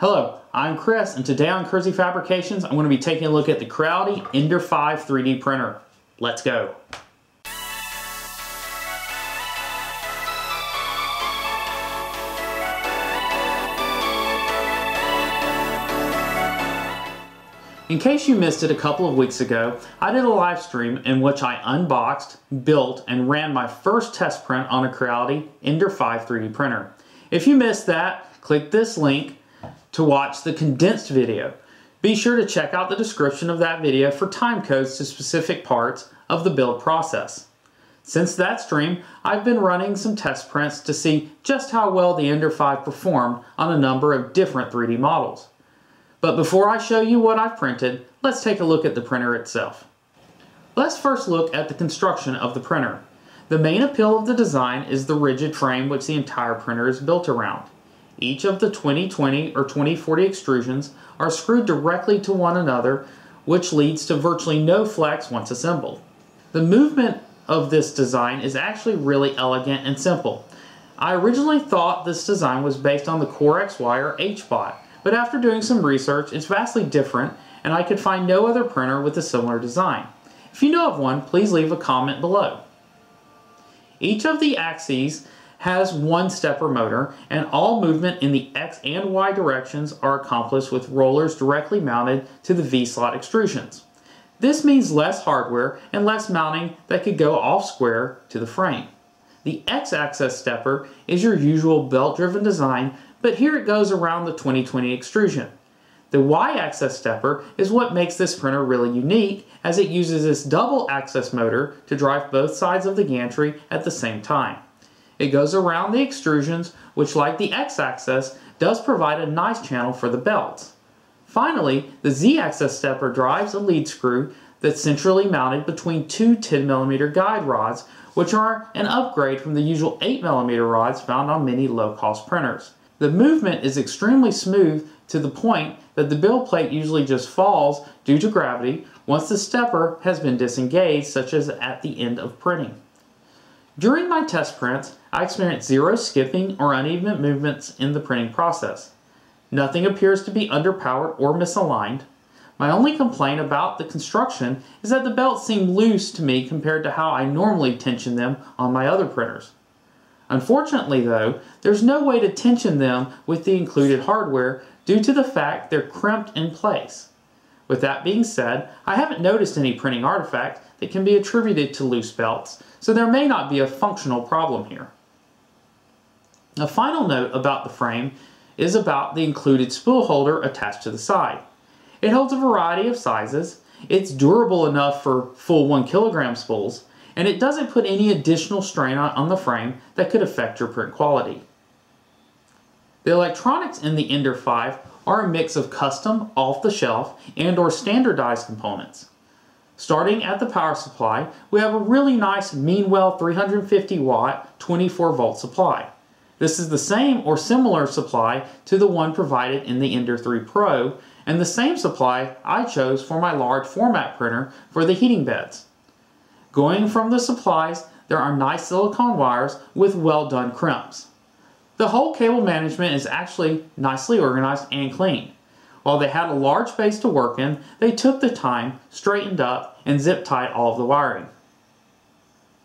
Hello, I'm Chris, and today on Kersey Fabrications, I'm going to be taking a look at the Creality Ender 5 3D printer. Let's go. In case you missed it a couple of weeks ago, I did a live stream in which I unboxed, built, and ran my first test print on a Creality Ender 5 3D printer. If you missed that, click this link to watch the condensed video. Be sure to check out the description of that video for time codes to specific parts of the build process. Since that stream, I've been running some test prints to see just how well the Ender 5 performed on a number of different 3D models. But before I show you what I've printed, let's take a look at the printer itself. Let's first look at the construction of the printer. The main appeal of the design is the rigid frame which the entire printer is built around. Each of the 2020 or 2040 extrusions are screwed directly to one another, which leads to virtually no flex once assembled. The movement of this design is actually really elegant and simple. I originally thought this design was based on the Core XY or HBot, but after doing some research, it's vastly different and I could find no other printer with a similar design. If you know of one, please leave a comment below. Each of the axes has one stepper motor and all movement in the X and Y directions are accomplished with rollers directly mounted to the V-slot extrusions. This means less hardware and less mounting that could go off square to the frame. The X-axis stepper is your usual belt-driven design but here it goes around the 2020 extrusion. The Y-axis stepper is what makes this printer really unique as it uses this double axis motor to drive both sides of the gantry at the same time. It goes around the extrusions, which like the X-axis, does provide a nice channel for the belts. Finally, the Z-axis stepper drives a lead screw that's centrally mounted between two 10mm guide rods, which are an upgrade from the usual 8mm rods found on many low-cost printers. The movement is extremely smooth to the point that the build plate usually just falls due to gravity once the stepper has been disengaged, such as at the end of printing. During my test prints, I experienced zero skipping or uneven movements in the printing process. Nothing appears to be underpowered or misaligned. My only complaint about the construction is that the belts seem loose to me compared to how I normally tension them on my other printers. Unfortunately though, there's no way to tension them with the included hardware due to the fact they're crimped in place. With that being said, I haven't noticed any printing artifact that can be attributed to loose belts, so there may not be a functional problem here. A final note about the frame is about the included spool holder attached to the side. It holds a variety of sizes, it's durable enough for full 1 kilogram spools, and it doesn't put any additional strain on, on the frame that could affect your print quality. The electronics in the Ender 5 are a mix of custom, off-the-shelf, and or standardized components. Starting at the power supply, we have a really nice Meanwell 350 watt 24 volt supply. This is the same or similar supply to the one provided in the Ender 3 Pro, and the same supply I chose for my large format printer for the heating beds. Going from the supplies, there are nice silicone wires with well done crimps. The whole cable management is actually nicely organized and clean. While they had a large space to work in, they took the time, straightened up, and zip tied all of the wiring.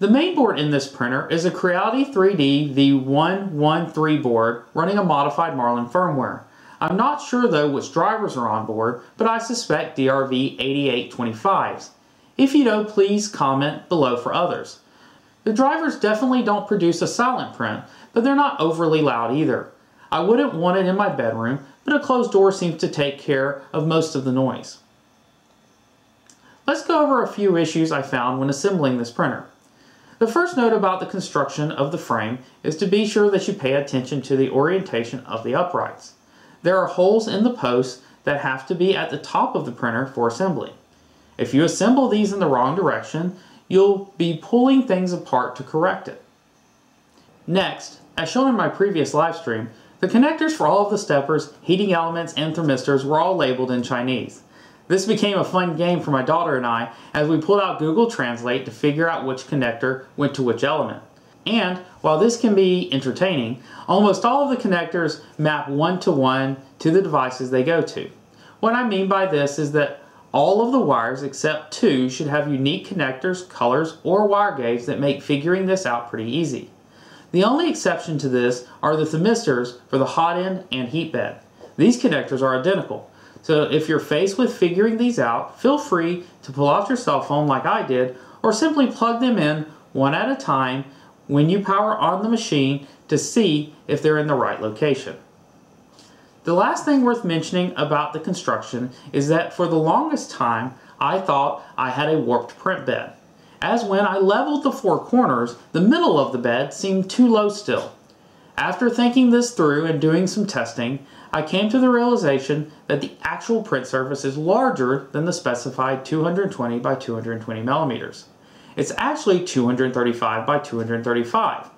The main board in this printer is a Creality 3D V113 board running a modified Marlin firmware. I'm not sure though which drivers are on board, but I suspect DRV 8825s. If you know, please comment below for others. The drivers definitely don't produce a silent print, but they're not overly loud either. I wouldn't want it in my bedroom, but a closed door seems to take care of most of the noise. Let's go over a few issues I found when assembling this printer. The first note about the construction of the frame is to be sure that you pay attention to the orientation of the uprights. There are holes in the posts that have to be at the top of the printer for assembly. If you assemble these in the wrong direction, you'll be pulling things apart to correct it. Next, as shown in my previous live stream, the connectors for all of the steppers, heating elements, and thermistors were all labeled in Chinese. This became a fun game for my daughter and I as we pulled out Google Translate to figure out which connector went to which element. And while this can be entertaining, almost all of the connectors map one to one to the devices they go to. What I mean by this is that all of the wires except two should have unique connectors, colors, or wire gauge that make figuring this out pretty easy. The only exception to this are the thermistors for the hot end and heat bed. These connectors are identical. So if you're faced with figuring these out, feel free to pull out your cell phone like I did, or simply plug them in one at a time when you power on the machine to see if they're in the right location. The last thing worth mentioning about the construction is that for the longest time I thought I had a warped print bed, as when I leveled the four corners, the middle of the bed seemed too low still. After thinking this through and doing some testing, I came to the realization that the actual print surface is larger than the specified 220 by 220 millimeters. It's actually 235 by 235.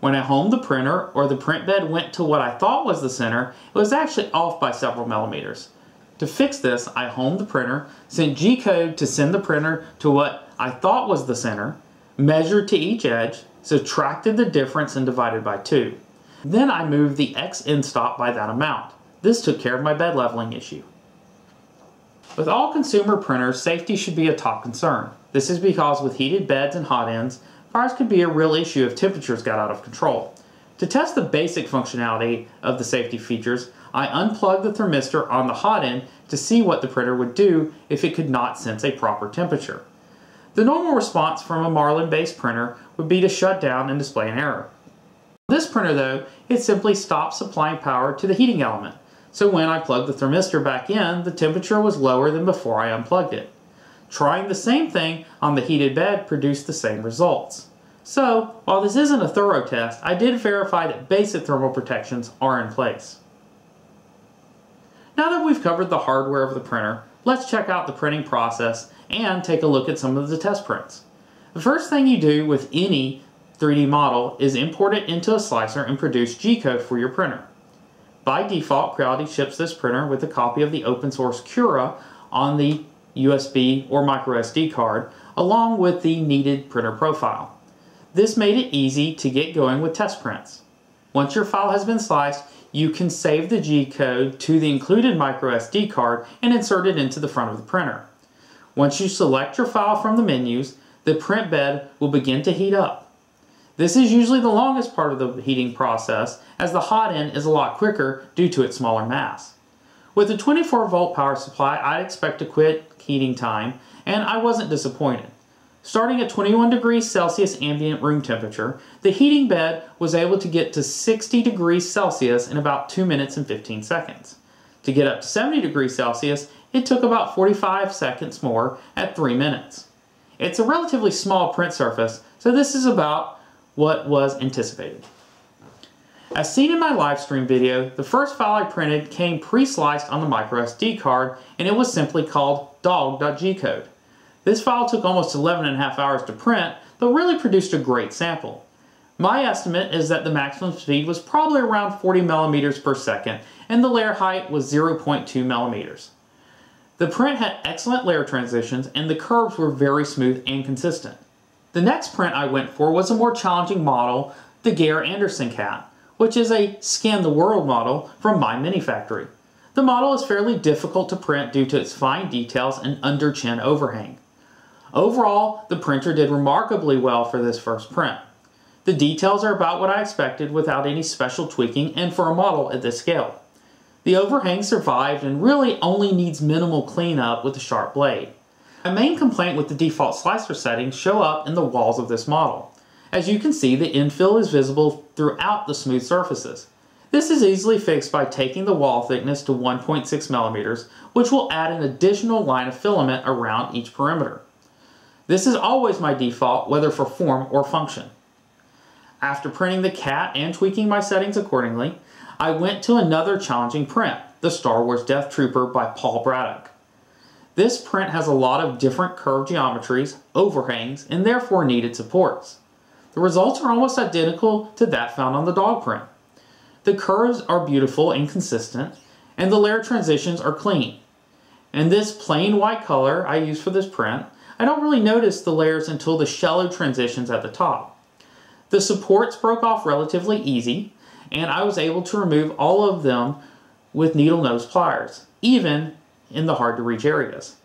When I homed the printer or the print bed went to what I thought was the center, it was actually off by several millimeters. To fix this, I homed the printer, sent G-code to send the printer to what I thought was the center, measured to each edge, subtracted the difference and divided by 2. Then I moved the X end stop by that amount. This took care of my bed leveling issue. With all consumer printers, safety should be a top concern. This is because with heated beds and hot ends, fires could be a real issue if temperatures got out of control. To test the basic functionality of the safety features, I unplugged the thermistor on the hot end to see what the printer would do if it could not sense a proper temperature. The normal response from a Marlin-based printer would be to shut down and display an error. This printer though, it simply stopped supplying power to the heating element. So when I plugged the thermistor back in, the temperature was lower than before I unplugged it. Trying the same thing on the heated bed produced the same results. So, while this isn't a thorough test, I did verify that basic thermal protections are in place. Now that we've covered the hardware of the printer, let's check out the printing process and take a look at some of the test prints. The first thing you do with any 3D model is imported into a slicer and produce G-code for your printer. By default, Creality ships this printer with a copy of the open source Cura on the USB or microSD card, along with the needed printer profile. This made it easy to get going with test prints. Once your file has been sliced, you can save the G-code to the included microSD card and insert it into the front of the printer. Once you select your file from the menus, the print bed will begin to heat up. This is usually the longest part of the heating process as the hot end is a lot quicker due to its smaller mass. With a 24 volt power supply, I'd expect a quick heating time and I wasn't disappointed. Starting at 21 degrees Celsius ambient room temperature, the heating bed was able to get to 60 degrees Celsius in about 2 minutes and 15 seconds. To get up to 70 degrees Celsius, it took about 45 seconds more at 3 minutes. It's a relatively small print surface, so this is about what was anticipated. As seen in my live stream video, the first file I printed came pre-sliced on the microSD card and it was simply called dog.gcode. This file took almost 11 and a half hours to print, but really produced a great sample. My estimate is that the maximum speed was probably around 40 millimeters per second and the layer height was 0.2 millimeters. The print had excellent layer transitions and the curves were very smooth and consistent. The next print I went for was a more challenging model, the Gayer-Anderson cat, which is a scan the world model from My Mini Factory. The model is fairly difficult to print due to its fine details and under chin overhang. Overall, the printer did remarkably well for this first print. The details are about what I expected without any special tweaking and for a model at this scale. The overhang survived and really only needs minimal cleanup with a sharp blade. My main complaint with the default slicer settings show up in the walls of this model. As you can see, the infill is visible throughout the smooth surfaces. This is easily fixed by taking the wall thickness to 1.6 millimeters, which will add an additional line of filament around each perimeter. This is always my default, whether for form or function. After printing the cat and tweaking my settings accordingly, I went to another challenging print, the Star Wars Death Trooper by Paul Braddock. This print has a lot of different curve geometries, overhangs, and therefore needed supports. The results are almost identical to that found on the dog print. The curves are beautiful and consistent, and the layer transitions are clean. In this plain white color I use for this print, I don't really notice the layers until the shallow transitions at the top. The supports broke off relatively easy, and I was able to remove all of them with needle nose pliers, even in the hard to reach areas.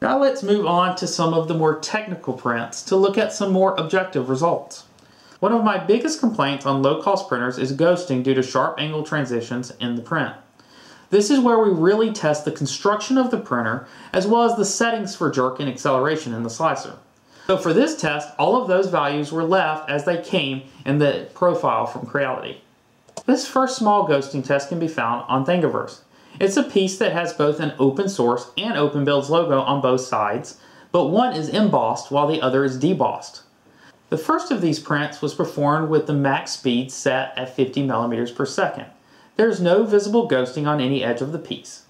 Now let's move on to some of the more technical prints to look at some more objective results. One of my biggest complaints on low cost printers is ghosting due to sharp angle transitions in the print. This is where we really test the construction of the printer as well as the settings for jerk and acceleration in the slicer. So for this test, all of those values were left as they came in the profile from Creality. This first small ghosting test can be found on Thingiverse. It's a piece that has both an open source and open builds logo on both sides, but one is embossed while the other is debossed. The first of these prints was performed with the max speed set at 50 millimeters per second. There is no visible ghosting on any edge of the piece.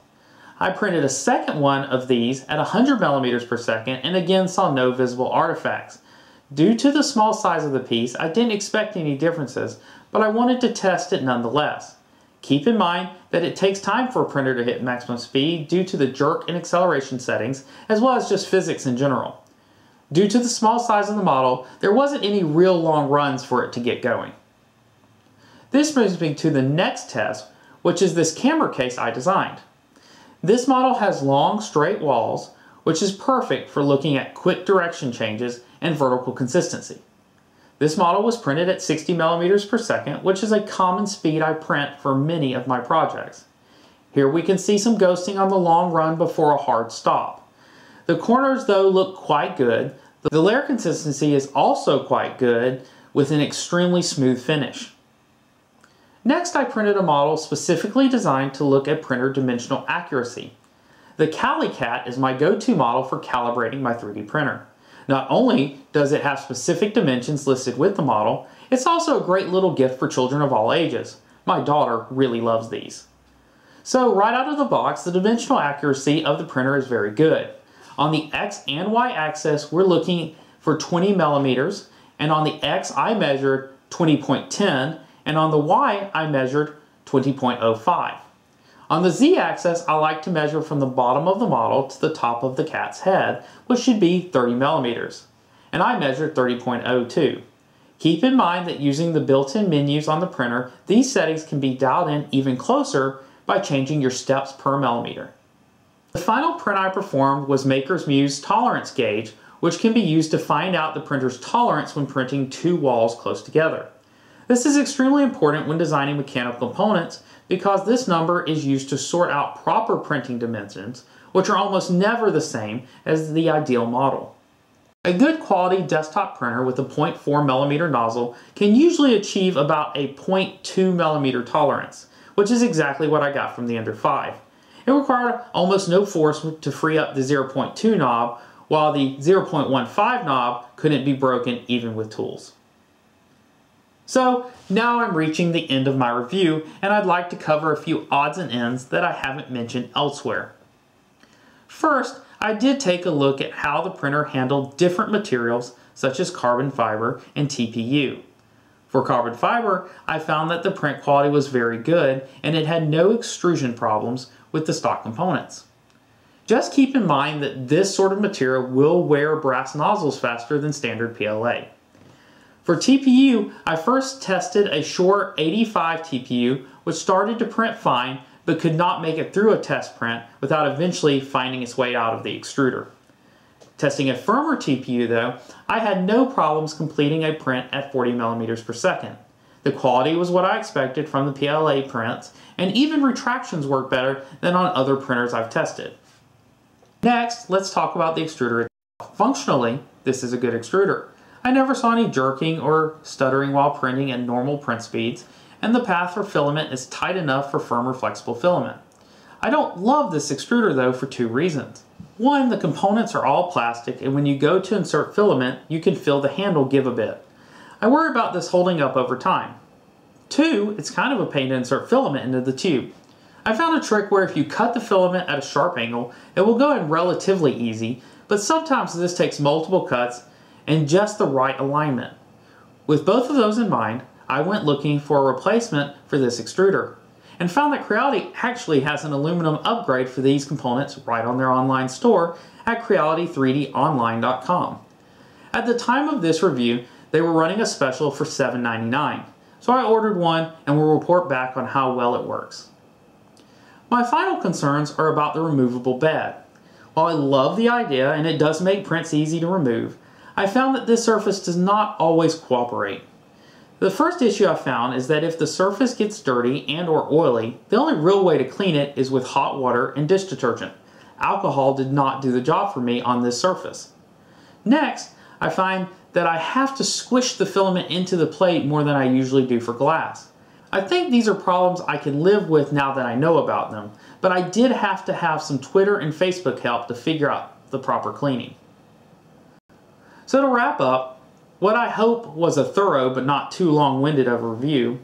I printed a second one of these at 100 millimeters per second and again saw no visible artifacts. Due to the small size of the piece, I didn't expect any differences, but I wanted to test it nonetheless. Keep in mind that it takes time for a printer to hit maximum speed due to the jerk and acceleration settings, as well as just physics in general. Due to the small size of the model, there wasn't any real long runs for it to get going. This brings me to the next test, which is this camera case I designed. This model has long, straight walls, which is perfect for looking at quick direction changes and vertical consistency. This model was printed at 60 millimeters per second, which is a common speed I print for many of my projects. Here we can see some ghosting on the long run before a hard stop. The corners though look quite good. The layer consistency is also quite good with an extremely smooth finish. Next I printed a model specifically designed to look at printer dimensional accuracy. The CaliCat is my go-to model for calibrating my 3D printer. Not only does it have specific dimensions listed with the model, it's also a great little gift for children of all ages. My daughter really loves these. So right out of the box, the dimensional accuracy of the printer is very good. On the X and Y axis, we're looking for 20 millimeters, and on the X, I measured 20.10, and on the Y, I measured 20.05. On the z-axis, I like to measure from the bottom of the model to the top of the cat's head, which should be 30 millimeters, and I measured 30.02. Keep in mind that using the built-in menus on the printer, these settings can be dialed in even closer by changing your steps per millimeter. The final print I performed was Maker's Muse tolerance gauge, which can be used to find out the printer's tolerance when printing two walls close together. This is extremely important when designing mechanical components because this number is used to sort out proper printing dimensions, which are almost never the same as the ideal model. A good quality desktop printer with a 0.4mm nozzle can usually achieve about a 0.2mm tolerance, which is exactly what I got from the Ender 5. It required almost no force to free up the 0.2 knob, while the 0.15 knob couldn't be broken even with tools. So now I'm reaching the end of my review and I'd like to cover a few odds and ends that I haven't mentioned elsewhere. First, I did take a look at how the printer handled different materials such as carbon fiber and TPU. For carbon fiber, I found that the print quality was very good and it had no extrusion problems with the stock components. Just keep in mind that this sort of material will wear brass nozzles faster than standard PLA. For TPU, I first tested a Shore 85 TPU, which started to print fine, but could not make it through a test print without eventually finding its way out of the extruder. Testing a firmer TPU though, I had no problems completing a print at 40 millimeters per second. The quality was what I expected from the PLA prints, and even retractions work better than on other printers I've tested. Next, let's talk about the extruder. Functionally, this is a good extruder. I never saw any jerking or stuttering while printing at normal print speeds, and the path for filament is tight enough for firmer flexible filament. I don't love this extruder though for two reasons. One, the components are all plastic and when you go to insert filament, you can feel the handle give a bit. I worry about this holding up over time. Two, it's kind of a pain to insert filament into the tube. I found a trick where if you cut the filament at a sharp angle, it will go in relatively easy, but sometimes this takes multiple cuts and just the right alignment. With both of those in mind, I went looking for a replacement for this extruder and found that Creality actually has an aluminum upgrade for these components right on their online store at creality3donline.com. At the time of this review, they were running a special for $7.99, so I ordered one and will report back on how well it works. My final concerns are about the removable bed. While I love the idea and it does make prints easy to remove, I found that this surface does not always cooperate. The first issue I found is that if the surface gets dirty and or oily, the only real way to clean it is with hot water and dish detergent. Alcohol did not do the job for me on this surface. Next, I find that I have to squish the filament into the plate more than I usually do for glass. I think these are problems I can live with now that I know about them, but I did have to have some Twitter and Facebook help to figure out the proper cleaning. So to wrap up, what I hope was a thorough but not too long-winded review,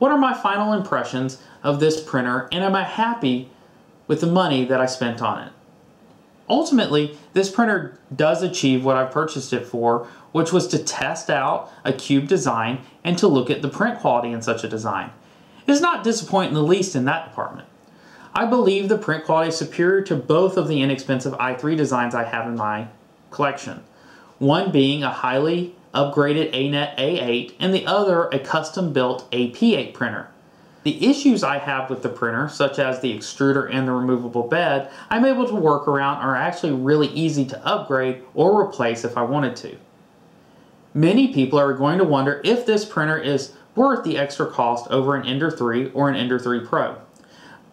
what are my final impressions of this printer and am I happy with the money that I spent on it? Ultimately, this printer does achieve what I purchased it for, which was to test out a cube design and to look at the print quality in such a design. It's not disappointing the least in that department. I believe the print quality is superior to both of the inexpensive i3 designs I have in my collection. One being a highly upgraded ANET A8 and the other a custom built AP8 printer. The issues I have with the printer, such as the extruder and the removable bed, I'm able to work around are actually really easy to upgrade or replace if I wanted to. Many people are going to wonder if this printer is worth the extra cost over an Ender 3 or an Ender 3 Pro.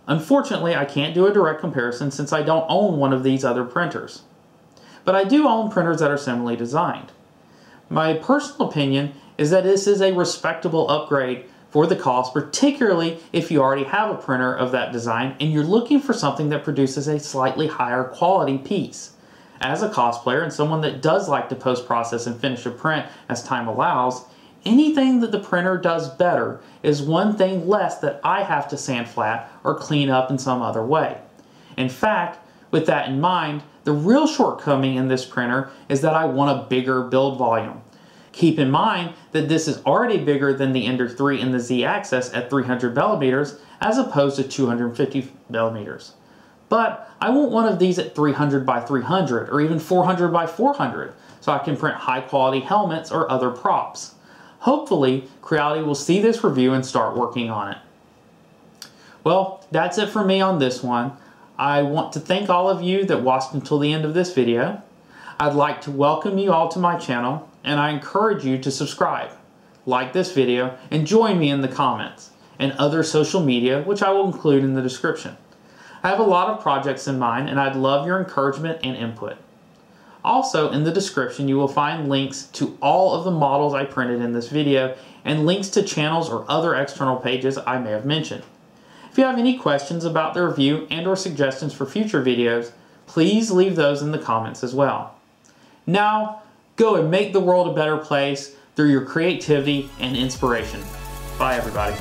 Unfortunately, I can't do a direct comparison since I don't own one of these other printers. But I do own printers that are similarly designed. My personal opinion is that this is a respectable upgrade for the cost, particularly if you already have a printer of that design and you're looking for something that produces a slightly higher quality piece. As a cosplayer and someone that does like to post-process and finish a print as time allows, anything that the printer does better is one thing less that I have to sand flat or clean up in some other way. In fact, with that in mind, the real shortcoming in this printer is that I want a bigger build volume. Keep in mind that this is already bigger than the Ender 3 in the Z-axis at 300 millimeters as opposed to 250 millimeters. But I want one of these at 300 by 300 or even 400 by 400 so I can print high quality helmets or other props. Hopefully, Creality will see this review and start working on it. Well, that's it for me on this one. I want to thank all of you that watched until the end of this video. I'd like to welcome you all to my channel and I encourage you to subscribe, like this video, and join me in the comments and other social media, which I will include in the description. I have a lot of projects in mind and I'd love your encouragement and input. Also, in the description, you will find links to all of the models I printed in this video and links to channels or other external pages I may have mentioned. If you have any questions about the review and or suggestions for future videos, please leave those in the comments as well. Now, Go and make the world a better place through your creativity and inspiration. Bye, everybody.